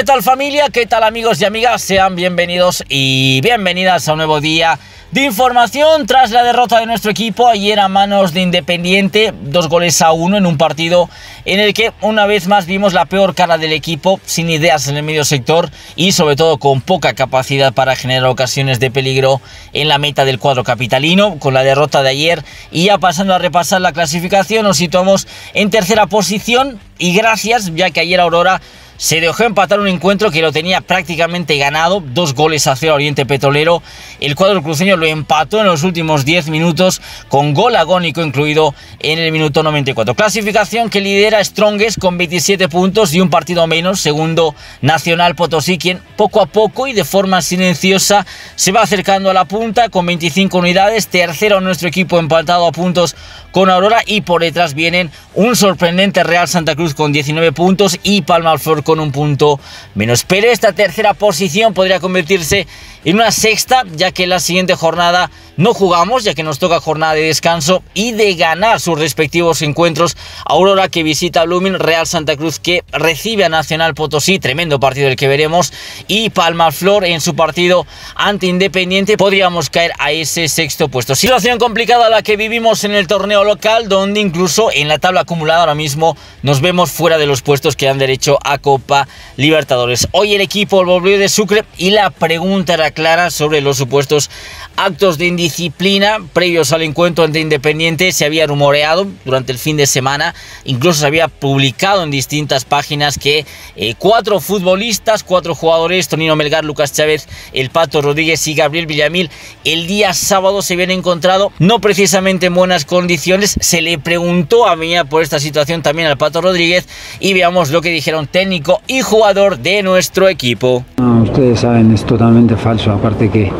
¿Qué tal familia? ¿Qué tal amigos y amigas? Sean bienvenidos y bienvenidas a un nuevo día de información tras la derrota de nuestro equipo ayer a manos de Independiente, dos goles a uno en un partido en el que una vez más vimos la peor cara del equipo, sin ideas en el medio sector y sobre todo con poca capacidad para generar ocasiones de peligro en la meta del cuadro capitalino. Con la derrota de ayer y ya pasando a repasar la clasificación nos situamos en tercera posición y gracias ya que ayer Aurora se dejó empatar un encuentro que lo tenía prácticamente ganado, dos goles a cero Oriente Petrolero. El cuadro cruceño lo empató en los últimos 10 minutos con gol agónico incluido en el minuto 94. Clasificación que lidera Strongest con 27 puntos y un partido menos, segundo Nacional Potosí, quien poco a poco y de forma silenciosa se va acercando a la punta con 25 unidades, tercero nuestro equipo empatado a puntos con Aurora y por detrás vienen un sorprendente Real Santa Cruz con 19 puntos y Palma Alflor con un punto menos. Pero esta tercera posición podría convertirse una sexta, ya que la siguiente jornada no jugamos, ya que nos toca jornada de descanso y de ganar sus respectivos encuentros. Aurora que visita Blooming, Real Santa Cruz que recibe a Nacional Potosí, tremendo partido el que veremos, y Palma Flor en su partido ante Independiente podríamos caer a ese sexto puesto. Situación complicada la que vivimos en el torneo local, donde incluso en la tabla acumulada ahora mismo nos vemos fuera de los puestos que dan derecho a Copa Libertadores. Hoy el equipo volvió de Sucre y la pregunta era clara sobre los supuestos actos de indisciplina previos al encuentro ante Independiente. Se había rumoreado durante el fin de semana, incluso se había publicado en distintas páginas que eh, cuatro futbolistas, cuatro jugadores, Tonino Melgar, Lucas Chávez, El Pato Rodríguez y Gabriel Villamil, el día sábado se habían encontrado no precisamente en buenas condiciones. Se le preguntó a mí por esta situación también al Pato Rodríguez y veamos lo que dijeron técnico y jugador de nuestro equipo. ustedes saben, es totalmente falso, aparte que,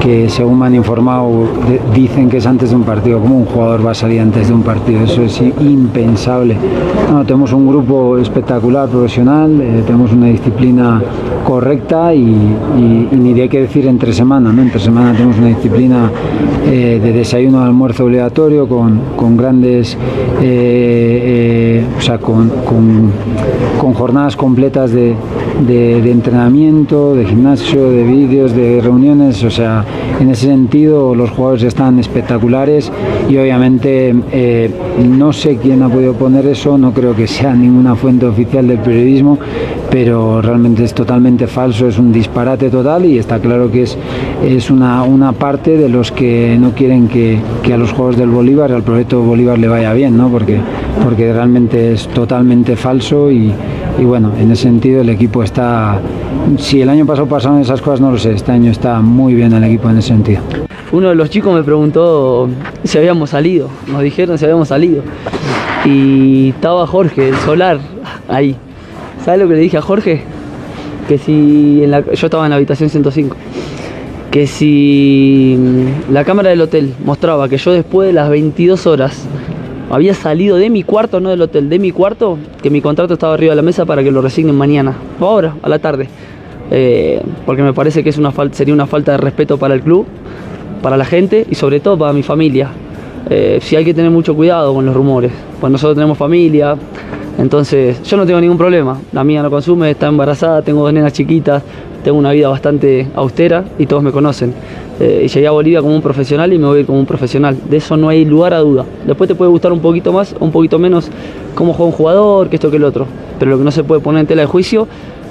que según me han informado, dicen que es antes de un partido. ¿Cómo un jugador va a salir antes de un partido? Eso es impensable. No, tenemos un grupo espectacular, profesional, eh, tenemos una disciplina correcta y, ni de qué decir entre semana. ¿no? Entre semana tenemos una disciplina eh, de desayuno, almuerzo obligatorio con, con grandes, eh, o sea, con, con, jornadas completas de, de, de entrenamiento, de gimnasio, de vídeos, de reuniones. O sea, en ese sentido los jugadores están espectaculares y obviamente eh, no sé quién ha podido poner eso, no creo que sea ninguna fuente oficial del periodismo, pero realmente es totalmente falso, es un disparate total y está claro que es, es una, una parte de los que no quieren que, a los juegos del Bolívar, al proyecto Bolívar le vaya bien, ¿no? porque, porque realmente es totalmente falso y bueno, en ese sentido el equipo está, si el año pasado pasaron esas cosas no lo sé, este año está muy bien el equipo en ese sentido. Uno de los chicos me preguntó si habíamos salido, nos dijeron si habíamos salido y estaba Jorge, el solar, ahí. ¿Sabes lo que le dije a Jorge? Que si en la, yo estaba en la habitación 105 que si la cámara del hotel mostraba que yo después de las 22 horas había salido de mi cuarto, no del hotel, de mi cuarto, que mi contrato estaba arriba de la mesa para que lo resignen mañana, o ahora, a la tarde. Eh, porque me parece que es una sería una falta de respeto para el club, para la gente y sobre todo para mi familia. Eh, si hay que tener mucho cuidado con los rumores, pues nosotros tenemos familia, entonces yo no tengo ningún problema. La mía no consume, está embarazada, tengo dos nenas chiquitas, tengo una vida bastante austera y todos me conocen. Eh, y llegué a Bolivia como un profesional y me voy a como un profesional. De eso no hay lugar a duda. Después te puede gustar un poquito más o un poquito menos cómo juega un jugador, que esto que el otro. Pero lo que no se puede poner en tela de juicio,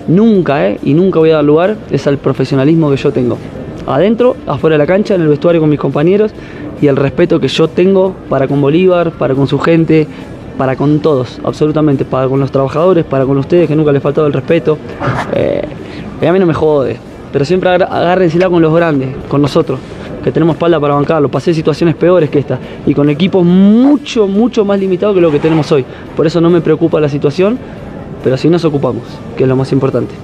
nunca, eh, y nunca voy a dar lugar, es al profesionalismo que yo tengo. Adentro, afuera de la cancha, en el vestuario con mis compañeros y el respeto que yo tengo para con Bolívar, para con su gente, para con todos, absolutamente, para con los trabajadores, para con ustedes, que nunca les faltado el respeto. Eh, a mí no me jode, pero siempre agárrensela con los grandes, con nosotros, que tenemos espalda para bancarlo. Pasé situaciones peores que esta y con equipos mucho, mucho más limitados que lo que tenemos hoy. Por eso no me preocupa la situación, pero así nos ocupamos, que es lo más importante.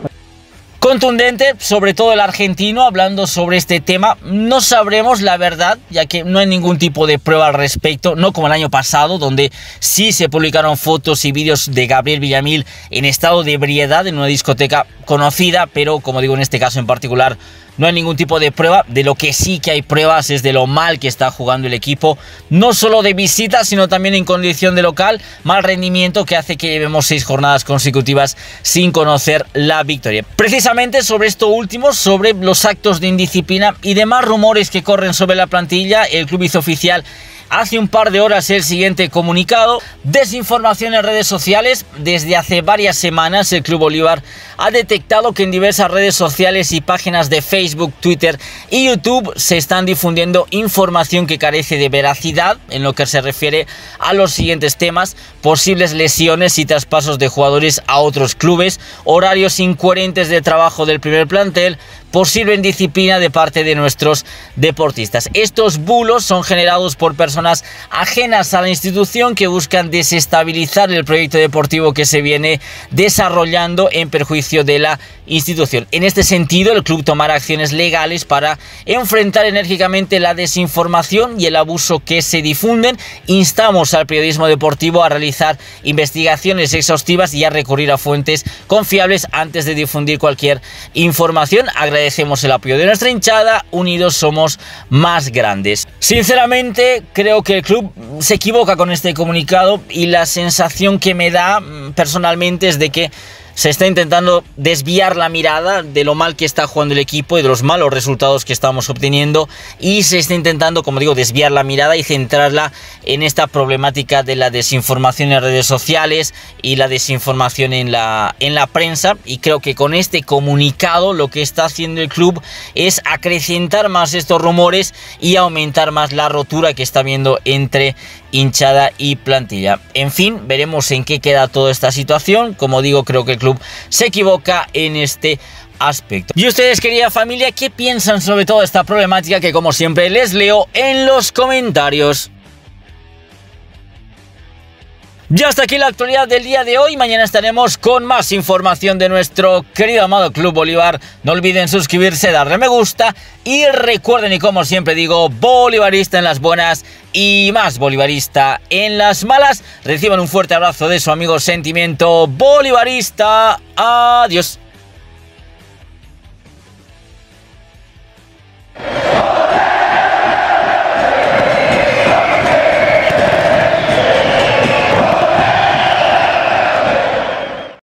Contundente, sobre todo el argentino, hablando sobre este tema. No sabremos la verdad, ya que no hay ningún tipo de prueba al respecto, no como el año pasado, donde sí se publicaron fotos y vídeos de Gabriel Villamil en estado de ebriedad en una discoteca conocida, pero como digo en este caso en particular, no hay ningún tipo de prueba. De lo que sí que hay pruebas es de lo mal que está jugando el equipo, no solo de visita, sino también en condición de local. Mal rendimiento que hace que llevemos seis jornadas consecutivas sin conocer la victoria. Precisamente sobre esto último, sobre los actos de indisciplina y demás rumores que corren sobre la plantilla, el club hizo oficial Hace un par de horas el siguiente comunicado. Desinformación en redes sociales. Desde hace varias semanas el Club Bolívar ha detectado que en diversas redes sociales y páginas de Facebook, Twitter y YouTube se están difundiendo información que carece de veracidad en lo que se refiere a los siguientes temas. Posibles lesiones y traspasos de jugadores a otros clubes, horarios incoherentes de trabajo del primer plantel, posible indisciplina de parte de nuestros deportistas. Estos bulos son generados por personas ajenas a la institución que buscan desestabilizar el proyecto deportivo que se viene desarrollando en perjuicio de la institución. En este sentido, el club tomará acciones legales para enfrentar enérgicamente la desinformación y el abuso que se difunden. Instamos al periodismo deportivo a realizar investigaciones exhaustivas y a recurrir a fuentes confiables antes de difundir cualquier información el apoyo de nuestra hinchada, unidos somos más grandes. Sinceramente, creo que el club se equivoca con este comunicado y la sensación que me da mm, personalmente es de que se está intentando desviar la mirada de lo mal que está jugando el equipo y de los malos resultados que estamos obteniendo. Y se está intentando, como digo, desviar la mirada y centrarla en esta problemática de la desinformación en redes sociales y la desinformación en la, en la prensa. Y creo que con este comunicado lo que está haciendo el club es acrecentar más estos rumores y aumentar más la rotura que está viendo entre hinchada y plantilla. En fin, veremos en qué queda toda esta situación. Como digo, creo que el club se equivoca en este aspecto. Y ustedes, querida familia, ¿qué piensan sobre toda esta problemática que como siempre les leo en los comentarios? Ya hasta aquí la actualidad del día de hoy. Mañana estaremos con más información de nuestro querido amado Club Bolívar. No olviden suscribirse, darle me gusta y recuerden, y como siempre digo, bolivarista en las buenas y más bolivarista en las malas. Reciban un fuerte abrazo de su amigo Sentimiento Bolivarista. Adiós.